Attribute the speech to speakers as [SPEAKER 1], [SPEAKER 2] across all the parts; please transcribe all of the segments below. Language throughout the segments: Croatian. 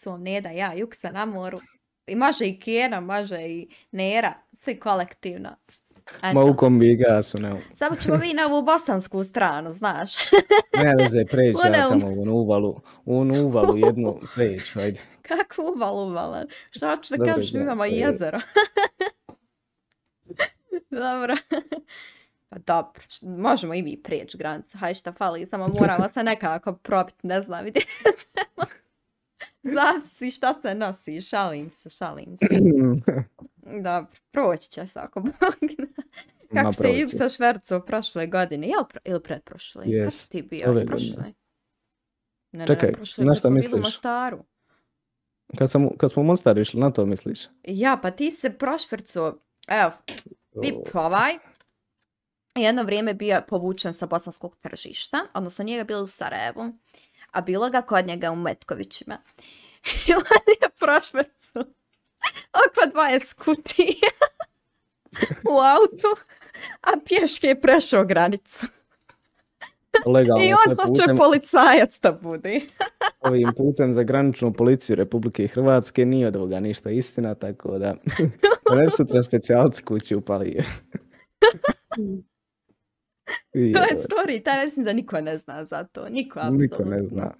[SPEAKER 1] Icom, Neda, ja, Juksa na moru. I može i Kena, može i Nera, svi kolektivno.
[SPEAKER 2] Ma u kombigasu, ne.
[SPEAKER 1] Samo ćemo mi na ovu bosansku stranu, znaš.
[SPEAKER 2] Ne veze, preći
[SPEAKER 1] One
[SPEAKER 2] ja tamo u uvalu, u uvalu jednu preći, ajde.
[SPEAKER 1] Kako uval uvalan. Šta hoćeš da kažeš, mi imamo jezero. Dobro. Pa dobro, možemo i mi prijeći granicu. Haj šta fali, samo moramo se nekako probiti, ne znam, vidjet ćemo. Zavisi šta se nosi, šalim se, šalim se. Dobro, proći će se ako Bog. Kako se. Juksa švercao prošle godine, jel ili pretprošle? Kad
[SPEAKER 2] Jest,
[SPEAKER 1] si ti bio?
[SPEAKER 2] ove
[SPEAKER 1] prošle? Ne,
[SPEAKER 2] Čekaj,
[SPEAKER 1] ne, prošle,
[SPEAKER 2] na šta
[SPEAKER 1] smo bili u
[SPEAKER 2] misliš?
[SPEAKER 1] Mostaru.
[SPEAKER 2] Kad, sam, kad smo u Mostar išli, na to misliš?
[SPEAKER 1] Ja, pa ti se prošvercao, evo, VIP ovaj, jedno vrijeme bio povučen sa bosanskog tržišta, odnosno nije ga bilo u Sarajevu, a bilo ga kod njega u Metkovićima. I on je prošvercao oko 20 kutija u autu, a pješke je prešao granicu.
[SPEAKER 2] Legalno
[SPEAKER 1] I on hoće
[SPEAKER 2] putem,
[SPEAKER 1] policajac da bude.
[SPEAKER 2] ovim putem za graničnu policiju Republike Hrvatske nije od ovoga ništa istina, tako da ne sutra specijalci kući upali.
[SPEAKER 1] To je
[SPEAKER 2] evo,
[SPEAKER 1] story, taj mislim da niko ne zna za to. Niko,
[SPEAKER 2] Niko ne
[SPEAKER 1] apsolutno.
[SPEAKER 2] zna.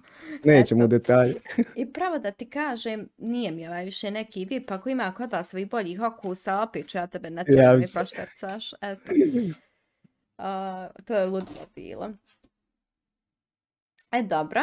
[SPEAKER 2] Nećemo u
[SPEAKER 1] Eto.
[SPEAKER 2] detalje.
[SPEAKER 1] I pravo da ti kažem, nije mi ovaj više neki VIP, ako ima kod vas svojih boljih okusa, opet ću ja tebe na
[SPEAKER 2] se.
[SPEAKER 1] prošvercaš. Eto. To je ludilo bilo. E, dobro.